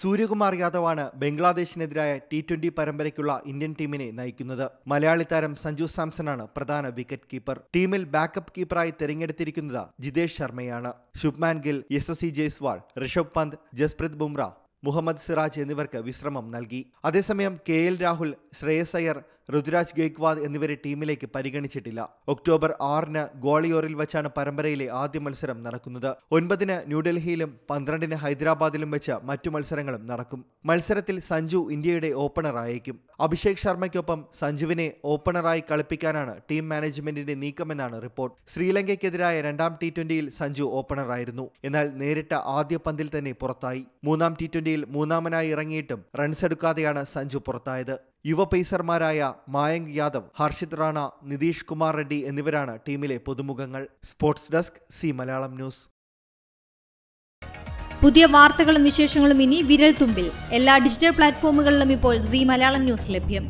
സൂര്യകുമാർ യാദവാണ് ബംഗ്ലാദേശിനെതിരായ T twenty പരമ്പരയ്ക്കുള്ള ഇന്ത്യൻ ടീമിനെ നയിക്കുന്നത്. മലയാളി താരം സഞ്ജു ആണ് പ്രധാന വിക്കറ്റ് കീപ്പർ ടീമിൽ ബാക്കപ്പ് കീപ്പറായി തെരഞ്ഞെടുത്തിരിക്കുന്നത് ജിതേഷ് ശർമ്മയാണ്. ശുഭ്മാൻ ഗിൽ യശസ്വി ജയ്സ്വാൾ ഋഷഭ് പന്ത് ജസ്പ്രീത് ബുംറ മുഹമ്മദ് സിറാജ് എന്നിവർക്ക് വിശ്രമം നൽകി. അതേസമയം കെ എൽ രാഹുൽ ശ്രേയസ് അയ്യർ ഋതുരാജ് ഗെയ്ക്വാദ് എന്നിവരെ ടീമിലേക്ക് പരിഗണിച്ചിട്ടില്ല. ഒക്ടോബർ ആറിന് ഗോളിയോറിൽ വെച്ചാണ് പരമ്പരയിലെ ആദ്യ മത്സരം നടക്കുന്നത്. ഒൻപതിന് ന്യൂഡൽഹിയിലും പന്ത്രണ്ടിന് ഹൈദരാബാദിലും വെച്ച് മറ്റു മത്സരങ്ങളും നടക്കും. മത്സരത്തിൽ സഞ്ജു ഇന്ത്യയുടെ ഓപ്പണറായേക്കും അഭിഷേക് ശർമ്മയ്ക്കൊപ്പം സഞ്ജുവിനെ ഓപ്പണറായി കളിപ്പിക്കാനാണ് ടീം മാനേജ്മെന്റിന്റെ നീക്കമെന്നാണ് റിപ്പോർട്ട്. ശ്രീലങ്കയ്ക്കെതിരായ രണ്ടാം ടി ട്വന്റിയിൽ സഞ്ജു ഓപ്പണറായിരുന്നു. എന്നാൽ നേരിട്ട ആദ്യ പന്തിൽ തന്നെ പുറത്തായി. മൂന്നാം ടി ട്വന്റിയിൽ മൂന്നാമനായി ഇറങ്ങിയിട്ടും റൺസ് എടുക്കാതെയാണ് സഞ്ജു പുറത്തായത്. യുവ പേസർമാരായ മായങ്ക് യാദവ് ഹർഷിത് റാണ നിതീഷ് കുമാർ റെഡ്ഡി എന്നിവരാണ് ടീമിലെ പുതുമുഖങ്ങൾ. Sports desk Zee Malayalam news. പുതിയ വാർത്തകളും വിശേഷങ്ങളും ഇനി വിരൽ തുമ്പിൽ എല്ലാ ഡിജിറ്റൽ പ്ലാറ്റ്ഫോമുകളിലും ഇപ്പോൾ സി മലയാളം ന്യൂസ് ലഭ്യം.